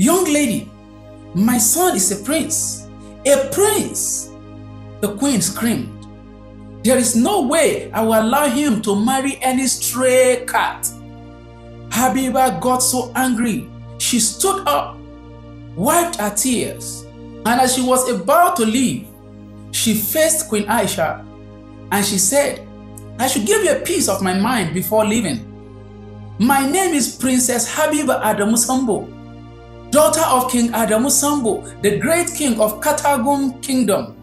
Young lady, my son is a prince. A prince! The queen screamed. There is no way I will allow him to marry any stray cat. Habiba got so angry, she stood up, wiped her tears, and as she was about to leave, she faced Queen Aisha and she said, I should give you a piece of my mind before leaving. My name is Princess Habiba Adamu Sambo, daughter of King Adamu Sambo, the great king of Katagum Kingdom.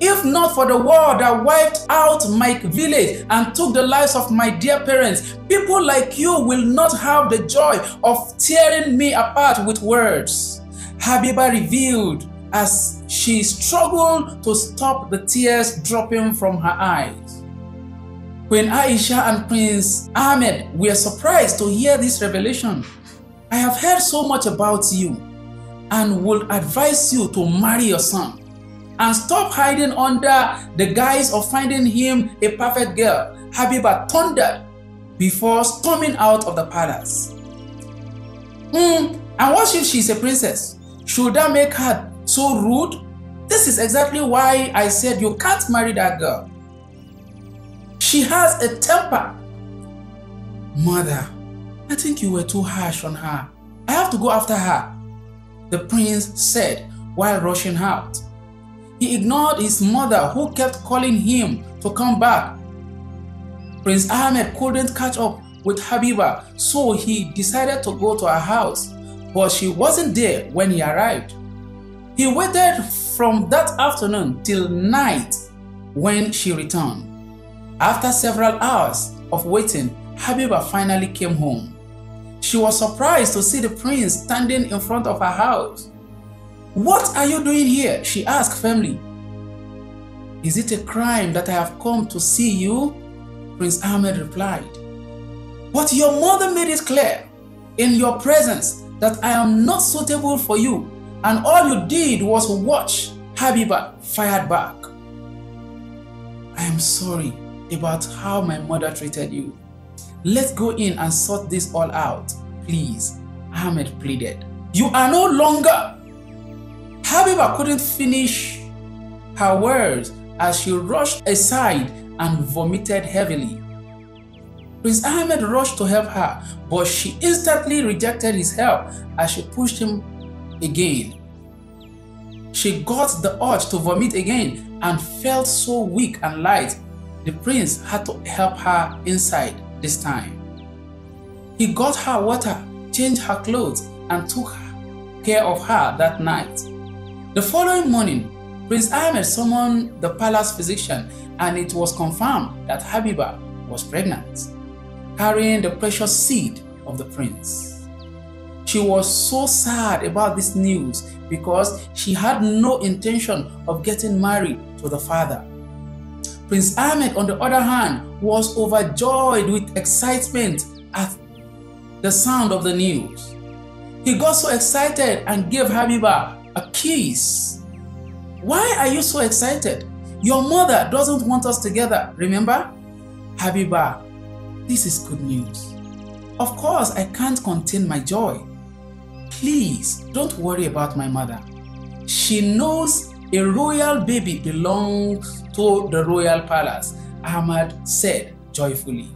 If not for the war that wiped out my village and took the lives of my dear parents, people like you will not have the joy of tearing me apart with words. Habiba revealed as she struggled to stop the tears dropping from her eyes. Queen Aisha and Prince Ahmed were surprised to hear this revelation, I have heard so much about you and would advise you to marry your son and stop hiding under the guise of finding him a perfect girl. Habiba thundered before storming out of the palace. Hmm, and what if she's a princess? Should that make her so rude? This is exactly why I said you can't marry that girl. She has a temper. Mother, I think you were too harsh on her. I have to go after her, the prince said while rushing out. He ignored his mother who kept calling him to come back. Prince Ahmed couldn't catch up with Habiba, so he decided to go to her house, but she wasn't there when he arrived. He waited from that afternoon till night when she returned. After several hours of waiting, Habiba finally came home. She was surprised to see the prince standing in front of her house. What are you doing here? She asked firmly. Is it a crime that I have come to see you? Prince Ahmed replied. But your mother made it clear in your presence that I am not suitable for you, and all you did was watch. Habiba fired back. I am sorry about how my mother treated you. Let's go in and sort this all out, please. Ahmed pleaded. You are no longer Habiba couldn't finish her words as she rushed aside and vomited heavily. Prince Ahmed rushed to help her, but she instantly rejected his help as she pushed him again. She got the urge to vomit again and felt so weak and light. The prince had to help her inside this time. He got her water, changed her clothes, and took care of her that night. The following morning, Prince Ahmed summoned the palace physician and it was confirmed that Habiba was pregnant, carrying the precious seed of the prince. She was so sad about this news because she had no intention of getting married to the father. Prince Ahmed, on the other hand, was overjoyed with excitement at the sound of the news. He got so excited and gave Habiba a kiss. Why are you so excited? Your mother doesn't want us together, remember? Habiba, this is good news. Of course, I can't contain my joy. Please don't worry about my mother. She knows a royal baby belongs to the royal palace, Ahmed said joyfully.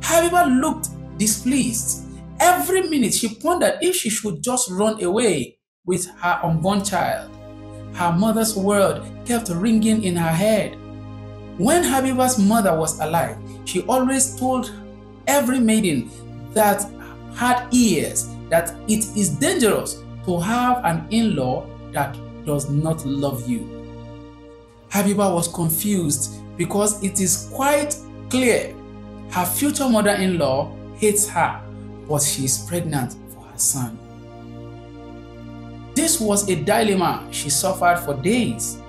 Habiba looked displeased. Every minute she pondered if she should just run away with her unborn child. Her mother's word kept ringing in her head. When Habiba's mother was alive, she always told every maiden that had ears that it is dangerous to have an in-law that does not love you. Habiba was confused because it is quite clear her future mother-in-law hates her, but she is pregnant for her son. This was a dilemma she suffered for days.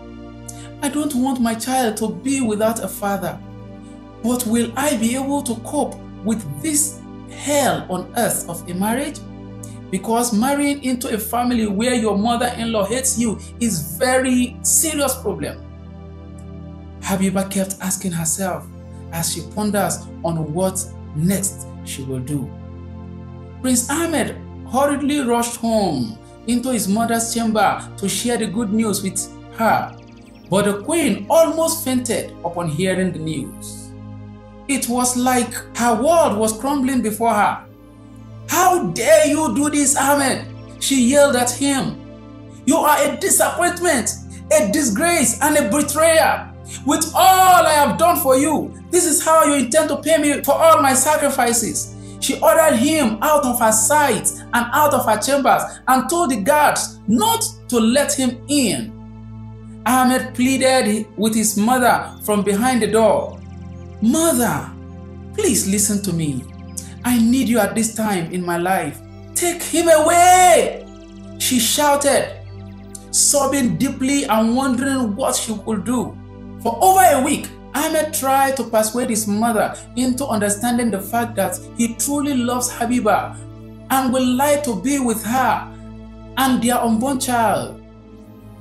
I don't want my child to be without a father, but will I be able to cope with this hell on earth of a marriage? Because marrying into a family where your mother-in-law hates you is very serious problem. Habiba kept asking herself as she ponders on what next she will do. Prince Ahmed hurriedly rushed home into his mother's chamber to share the good news with her. But the queen almost fainted upon hearing the news. It was like her world was crumbling before her. How dare you do this, Ahmed? She yelled at him. You are a disappointment, a disgrace, and a betrayer. With all I have done for you, this is how you intend to pay me for all my sacrifices. She ordered him out of her sight and out of her chambers and told the guards not to let him in. Ahmed pleaded with his mother from behind the door. Mother, please listen to me. I need you at this time in my life. Take him away! She shouted, sobbing deeply and wondering what she could do. For over a week, Ahmed tried to persuade his mother into understanding the fact that he truly loves Habiba and would like to be with her and their unborn child.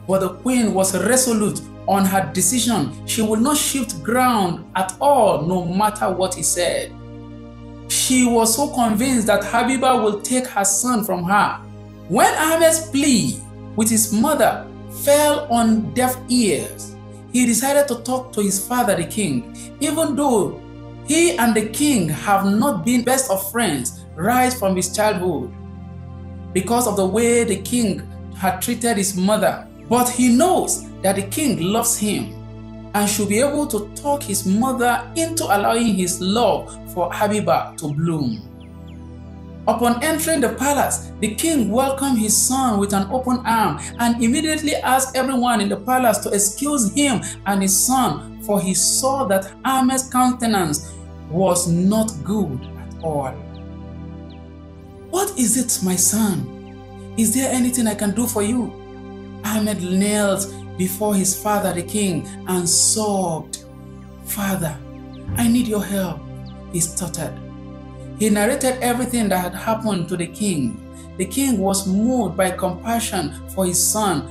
But the queen was resolute on her decision. She would not shift ground at all, no matter what he said. She was so convinced that Habiba will take her son from her. When Ahmed's plea with his mother fell on deaf ears, he decided to talk to his father, the king, even though he and the king have not been best of friends right from his childhood because of the way the king had treated his mother. But he knows that the king loves him and should be able to talk his mother into allowing his love for Habiba to bloom. Upon entering the palace, the king welcomed his son with an open arm and immediately asked everyone in the palace to excuse him and his son, for he saw that Ahmed's countenance was not good at all. What is it, my son? Is there anything I can do for you? Ahmed knelt before his father, the king, and sobbed, Father, I need your help. He stuttered. He narrated everything that had happened to the king. The king was moved by compassion for his son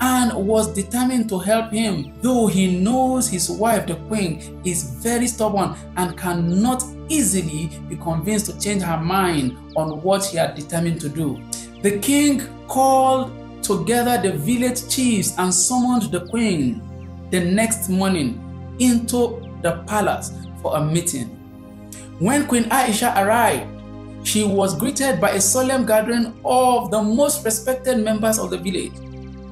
and was determined to help him, though he knows his wife, the queen, is very stubborn and cannot easily be convinced to change her mind on what he had determined to do. The king called together the village chiefs and summoned the queen the next morning into the palace for a meeting. When Queen Aisha arrived, she was greeted by a solemn gathering of the most respected members of the village.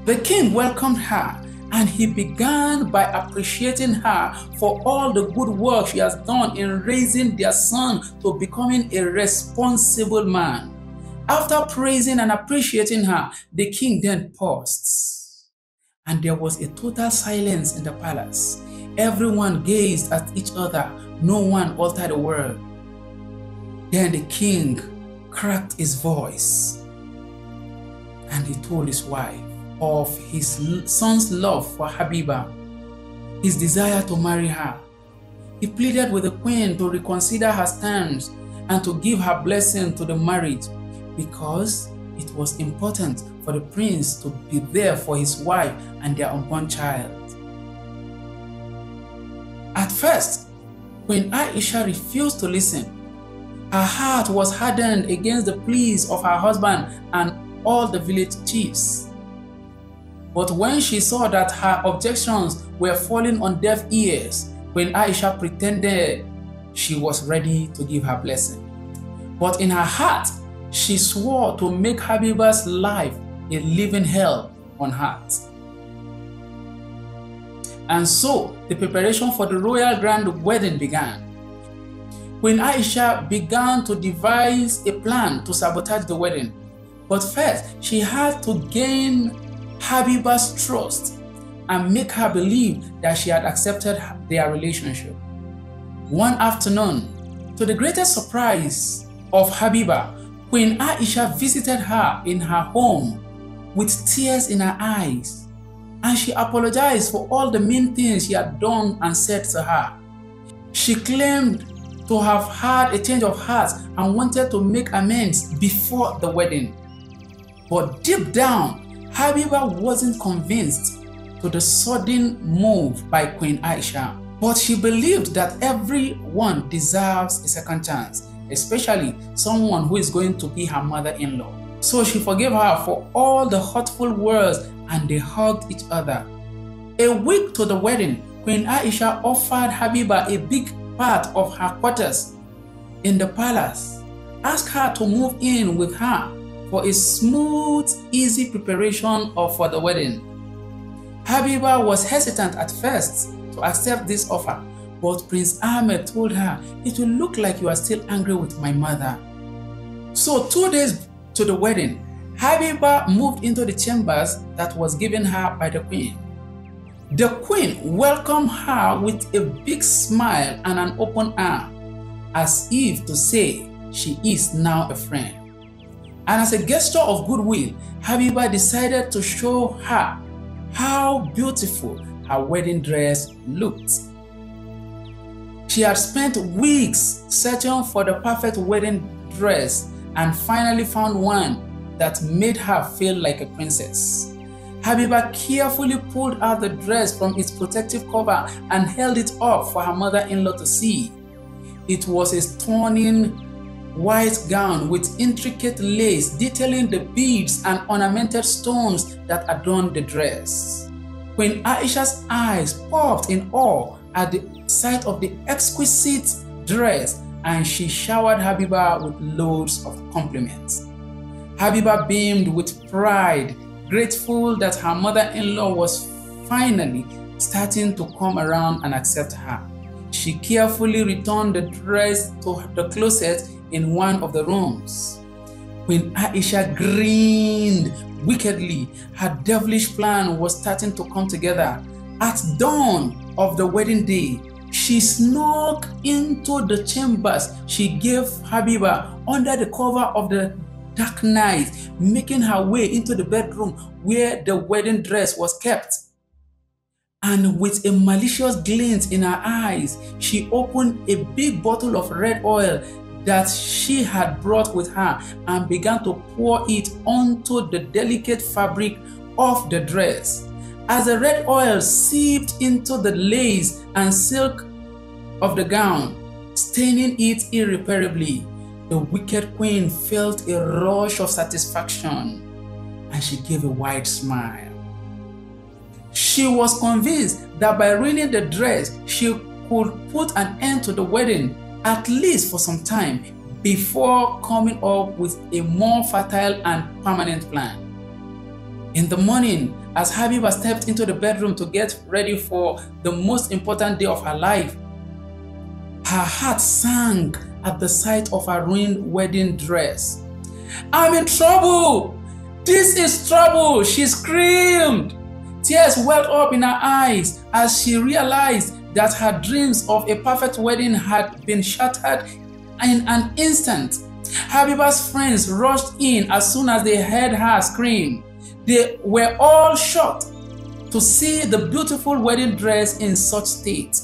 The king welcomed her and he began by appreciating her for all the good work she has done in raising their son to becoming a responsible man. After praising and appreciating her, the king then paused. And there was a total silence in the palace. Everyone gazed at each other no one uttered a word. Then the king cracked his voice and he told his wife of his son's love for Habiba, his desire to marry her. He pleaded with the queen to reconsider her stance and to give her blessing to the marriage because it was important for the prince to be there for his wife and their unborn child. At first, when Aisha refused to listen, her heart was hardened against the pleas of her husband and all the village chiefs. But when she saw that her objections were falling on deaf ears, when Aisha pretended she was ready to give her blessing. But in her heart, she swore to make Habiba's life a living hell on earth. And so the preparation for the royal grand wedding began. Queen Aisha began to devise a plan to sabotage the wedding. But first, she had to gain Habiba's trust and make her believe that she had accepted their relationship. One afternoon, to the greatest surprise of Habiba, Queen Aisha visited her in her home with tears in her eyes and she apologized for all the mean things he had done and said to her. She claimed to have had a change of heart and wanted to make amends before the wedding. But deep down, Habiba wasn't convinced to the sudden move by Queen Aisha. But she believed that everyone deserves a second chance, especially someone who is going to be her mother in law. So she forgave her for all the hurtful words and they hugged each other. A week to the wedding, Queen Aisha offered Habiba a big part of her quarters in the palace, asked her to move in with her for a smooth, easy preparation of for the wedding. Habiba was hesitant at first to accept this offer, but Prince Ahmed told her, It will look like you are still angry with my mother. So, two days to the wedding, Habiba moved into the chambers that was given her by the queen. The queen welcomed her with a big smile and an open arm, as if to say she is now a friend. And as a gesture of goodwill, Habiba decided to show her how beautiful her wedding dress looked. She had spent weeks searching for the perfect wedding dress and finally found one that made her feel like a princess. Habiba carefully pulled out the dress from its protective cover and held it up for her mother in law to see. It was a stunning white gown with intricate lace detailing the beads and ornamented stones that adorned the dress. Queen Aisha's eyes popped in awe at the sight of the exquisite dress and she showered Habiba with loads of compliments. Habiba beamed with pride, grateful that her mother in law was finally starting to come around and accept her. She carefully returned the dress to the closet in one of the rooms. Queen Aisha grinned wickedly, her devilish plan was starting to come together. At dawn of the wedding day, she snuck into the chambers she gave Habiba under the cover of the dark night, making her way into the bedroom where the wedding dress was kept. And with a malicious glint in her eyes, she opened a big bottle of red oil that she had brought with her and began to pour it onto the delicate fabric of the dress. As the red oil seeped into the lace and silk of the gown, staining it irreparably, the wicked queen felt a rush of satisfaction and she gave a wide smile. She was convinced that by ruining the dress, she could put an end to the wedding, at least for some time, before coming up with a more fertile and permanent plan. In the morning, as Habiba stepped into the bedroom to get ready for the most important day of her life, her heart sank at the sight of her ruined wedding dress. I'm in trouble! This is trouble! She screamed. Tears welled up in her eyes as she realized that her dreams of a perfect wedding had been shattered in an instant. Habiba's friends rushed in as soon as they heard her scream. They were all shocked to see the beautiful wedding dress in such state.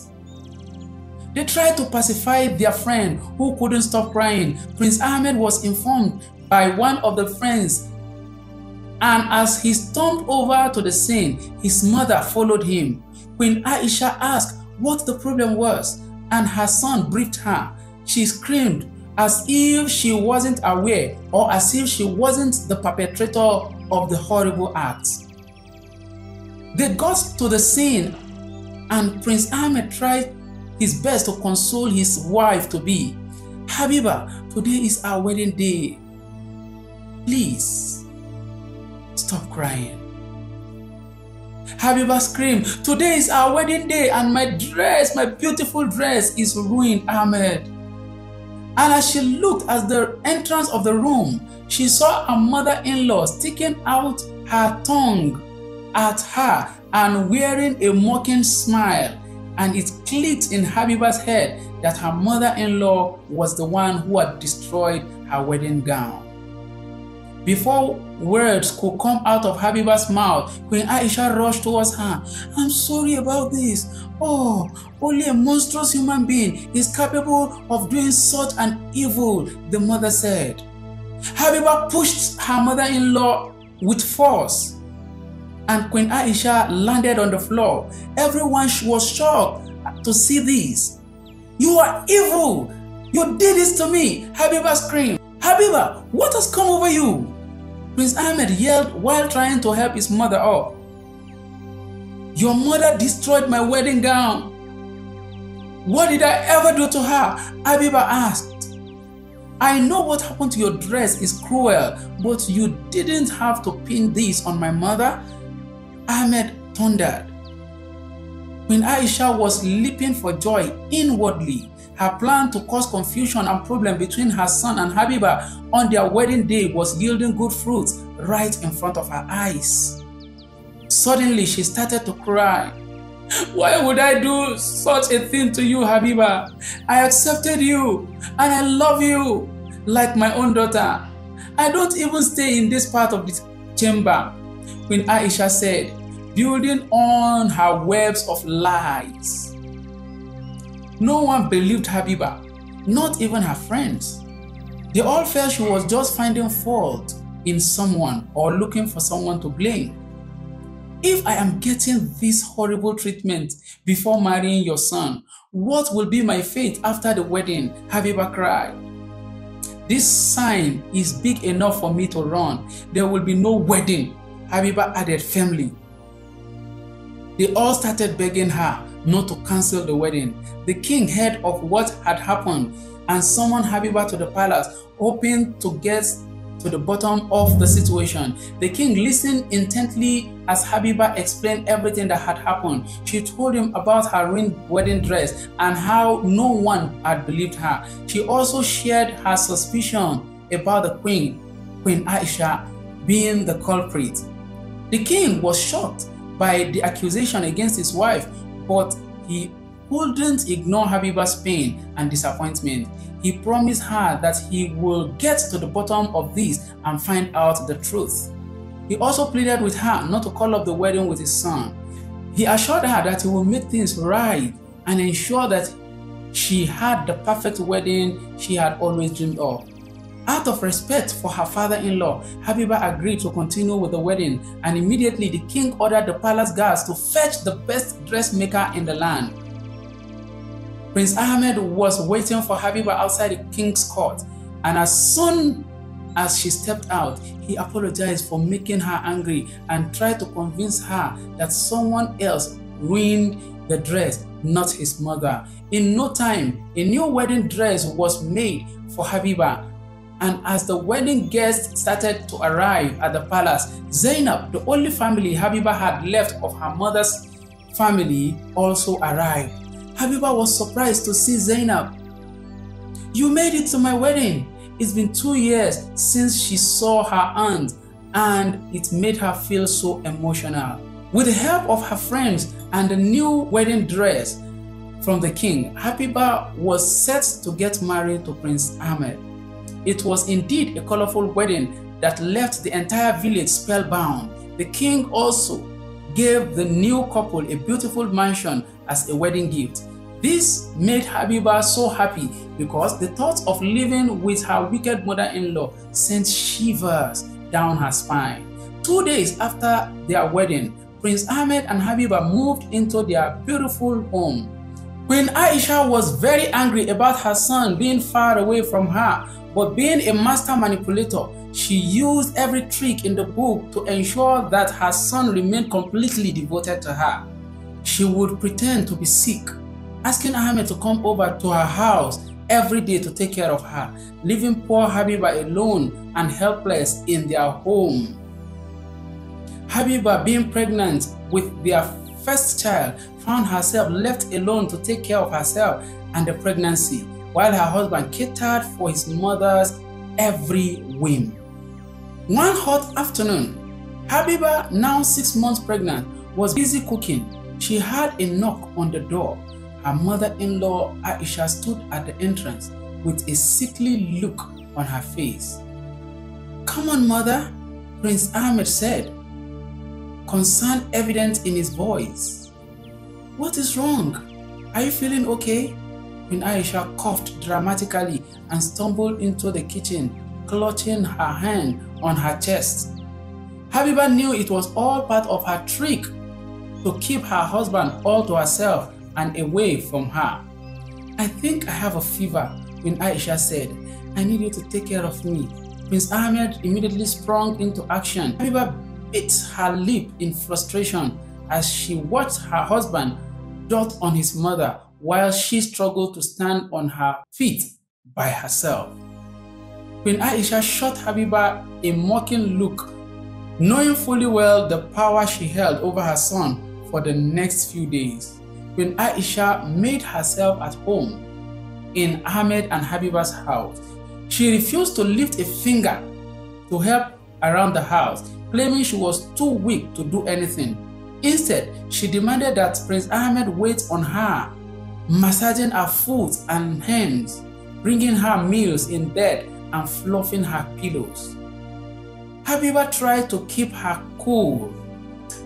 They tried to pacify their friend who couldn't stop crying. Prince Ahmed was informed by one of the friends and as he stormed over to the scene, his mother followed him. Queen Aisha asked what the problem was, and her son briefed her. She screamed as if she wasn't aware or as if she wasn't the perpetrator of the horrible act. They got to the scene, and Prince Ahmed tried his best to console his wife to be. Habiba, today is our wedding day. Please, stop crying. Habiba screamed, Today is our wedding day and my dress, my beautiful dress is ruined, Ahmed. And as she looked at the entrance of the room, she saw her mother-in-law sticking out her tongue at her and wearing a mocking smile and it clicked in Habiba's head that her mother-in-law was the one who had destroyed her wedding gown. Before words could come out of Habiba's mouth, Queen Aisha rushed towards her. I'm sorry about this. Oh, only a monstrous human being is capable of doing such an evil, the mother said. Habiba pushed her mother-in-law with force and Queen Aisha landed on the floor. Everyone was shocked to see this. You are evil! You did this to me! Habiba screamed. Habiba, what has come over you? Prince Ahmed yelled while trying to help his mother up. Your mother destroyed my wedding gown. What did I ever do to her? Habiba asked. I know what happened to your dress is cruel, but you didn't have to pin this on my mother. Ahmed thundered. Queen Aisha was leaping for joy inwardly, her plan to cause confusion and problem between her son and Habiba on their wedding day was yielding good fruits right in front of her eyes. Suddenly, she started to cry. Why would I do such a thing to you, Habiba? I accepted you and I love you like my own daughter. I don't even stay in this part of the chamber. Queen Aisha said, building on her webs of lies. No one believed Habiba, not even her friends. They all felt she was just finding fault in someone or looking for someone to blame. If I am getting this horrible treatment before marrying your son, what will be my fate after the wedding? Habiba cried. This sign is big enough for me to run. There will be no wedding, Habiba added firmly. They all started begging her not to cancel the wedding. The king heard of what had happened and summoned Habiba to the palace, hoping to get to the bottom of the situation. The king listened intently as Habiba explained everything that had happened. She told him about her ruined wedding dress and how no one had believed her. She also shared her suspicion about the queen, Queen Aisha, being the culprit. The king was shocked by the accusation against his wife, but he couldn't ignore Habiba's pain and disappointment. He promised her that he will get to the bottom of this and find out the truth. He also pleaded with her not to call up the wedding with his son. He assured her that he will make things right and ensure that she had the perfect wedding she had always dreamed of. Out of respect for her father-in-law, Habiba agreed to continue with the wedding and immediately the king ordered the palace guards to fetch the best dressmaker in the land. Prince Ahmed was waiting for Habiba outside the king's court and as soon as she stepped out, he apologized for making her angry and tried to convince her that someone else ruined the dress, not his mother. In no time, a new wedding dress was made for Habiba and as the wedding guests started to arrive at the palace, Zainab, the only family Habiba had left of her mother's family, also arrived. Habiba was surprised to see Zainab. You made it to my wedding. It's been two years since she saw her aunt and it made her feel so emotional. With the help of her friends and a new wedding dress from the king, Habiba was set to get married to Prince Ahmed. It was indeed a colorful wedding that left the entire village spellbound. The king also gave the new couple a beautiful mansion as a wedding gift. This made Habiba so happy because the thought of living with her wicked mother-in-law sent shivers down her spine. Two days after their wedding, Prince Ahmed and Habiba moved into their beautiful home. Queen Aisha was very angry about her son being far away from her but being a master manipulator, she used every trick in the book to ensure that her son remained completely devoted to her. She would pretend to be sick, asking Ahmed to come over to her house every day to take care of her, leaving poor Habiba alone and helpless in their home. Habiba, being pregnant with their first child, found herself left alone to take care of herself and the pregnancy while her husband catered for his mother's every whim. One hot afternoon, Habiba, now six months pregnant, was busy cooking. She heard a knock on the door. Her mother-in-law Aisha stood at the entrance with a sickly look on her face. Come on, mother, Prince Ahmed said, concern evident in his voice. What is wrong? Are you feeling okay? Queen Aisha coughed dramatically and stumbled into the kitchen, clutching her hand on her chest. Habiba knew it was all part of her trick to keep her husband all to herself and away from her. I think I have a fever, Queen Aisha said. I need you to take care of me. Prince Ahmed immediately sprung into action. Habiba bit her lip in frustration as she watched her husband dot on his mother while she struggled to stand on her feet by herself. Queen Aisha shot Habiba a mocking look, knowing fully well the power she held over her son for the next few days. Queen Aisha made herself at home in Ahmed and Habiba's house. She refused to lift a finger to help around the house, claiming she was too weak to do anything. Instead, she demanded that Prince Ahmed wait on her, massaging her foot and hands, bringing her meals in bed, and fluffing her pillows. Habiba tried to keep her cool,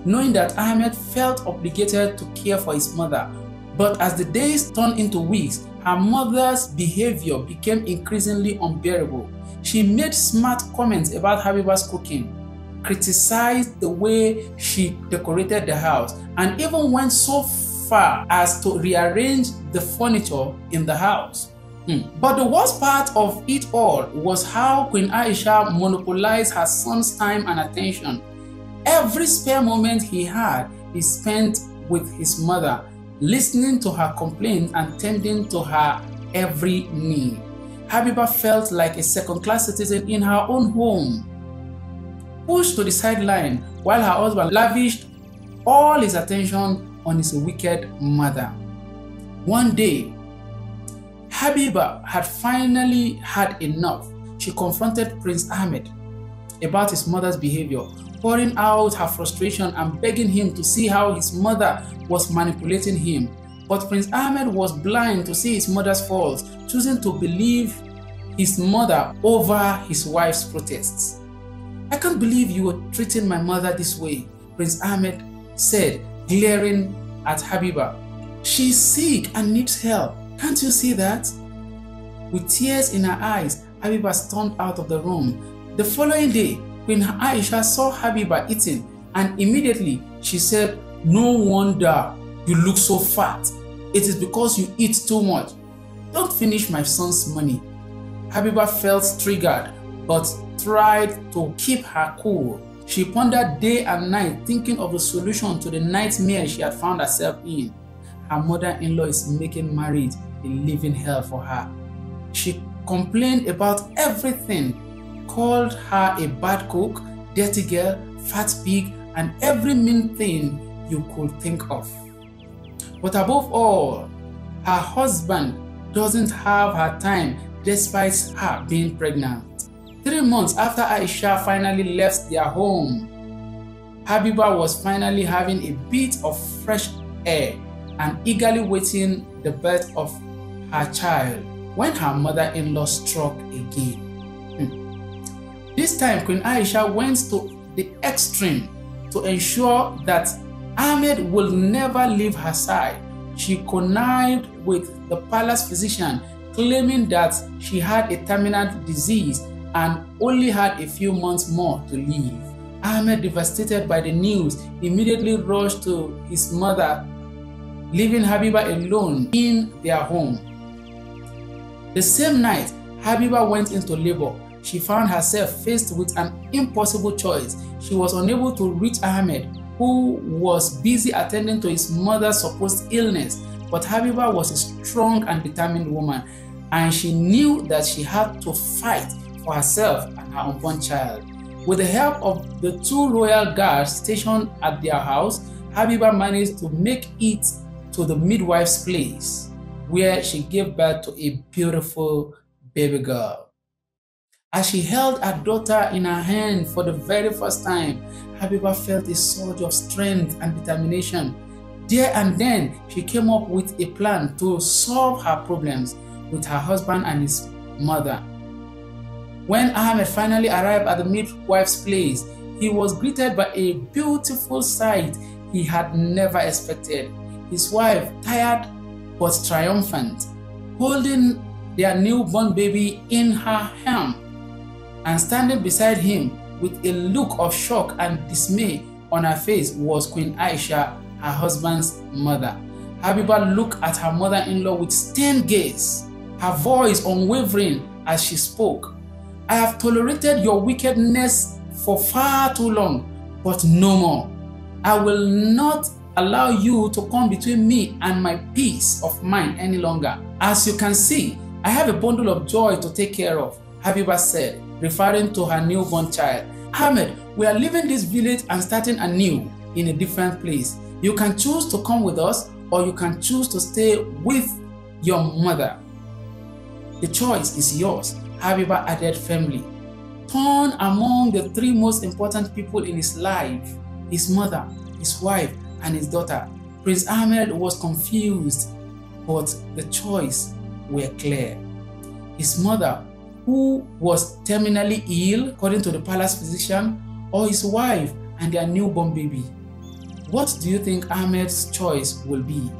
knowing that Ahmed felt obligated to care for his mother. But as the days turned into weeks, her mother's behavior became increasingly unbearable. She made smart comments about Habiba's cooking, criticized the way she decorated the house, and even went so far as to rearrange the furniture in the house. Hmm. But the worst part of it all was how Queen Aisha monopolized her son's time and attention. Every spare moment he had, he spent with his mother, listening to her complaints and tending to her every need. Habiba felt like a second class citizen in her own home. Pushed to the sideline while her husband lavished all his attention on his wicked mother. One day, Habiba had finally had enough. She confronted Prince Ahmed about his mother's behavior, pouring out her frustration and begging him to see how his mother was manipulating him. But Prince Ahmed was blind to see his mother's faults, choosing to believe his mother over his wife's protests. I can't believe you were treating my mother this way, Prince Ahmed said, glaring at Habiba. She's sick and needs help. Can't you see that? With tears in her eyes, Habiba stormed out of the room. The following day, Queen Aisha saw Habiba eating and immediately she said, No wonder you look so fat. It is because you eat too much. Don't finish my son's money. Habiba felt triggered but tried to keep her cool. She pondered day and night thinking of a solution to the nightmare she had found herself in. Her mother-in-law is making marriage a living hell for her. She complained about everything, called her a bad cook, dirty girl, fat pig, and every mean thing you could think of. But above all, her husband doesn't have her time despite her being pregnant. Three months after Aisha finally left their home, Habiba was finally having a bit of fresh air and eagerly waiting the birth of her child when her mother-in-law struck again. Hmm. This time, Queen Aisha went to the extreme to ensure that Ahmed will never leave her side. She connived with the palace physician, claiming that she had a terminal disease and only had a few months more to live. Ahmed, devastated by the news, immediately rushed to his mother, leaving Habiba alone in their home. The same night, Habiba went into labor. She found herself faced with an impossible choice. She was unable to reach Ahmed, who was busy attending to his mother's supposed illness. But Habiba was a strong and determined woman, and she knew that she had to fight for herself and her unborn child. With the help of the two royal guards stationed at their house, Habiba managed to make it to the midwife's place where she gave birth to a beautiful baby girl. As she held her daughter in her hand for the very first time, Habiba felt a surge of strength and determination. There and then, she came up with a plan to solve her problems with her husband and his mother. When Ahmed finally arrived at the midwife's place, he was greeted by a beautiful sight he had never expected. His wife, tired was triumphant, holding their newborn baby in her arm and standing beside him with a look of shock and dismay on her face was Queen Aisha, her husband's mother. Habiba looked at her mother-in-law with stern gaze, her voice unwavering as she spoke. I have tolerated your wickedness for far too long, but no more. I will not allow you to come between me and my peace of mind any longer. As you can see, I have a bundle of joy to take care of, Habiba said, referring to her newborn child. Ahmed, we are leaving this village and starting anew in a different place. You can choose to come with us or you can choose to stay with your mother. The choice is yours, Habiba added firmly. Torn among the three most important people in his life his mother, his wife, and his daughter. Prince Ahmed was confused, but the choice were clear. His mother, who was terminally ill, according to the palace physician, or his wife and their newborn baby. What do you think Ahmed's choice will be?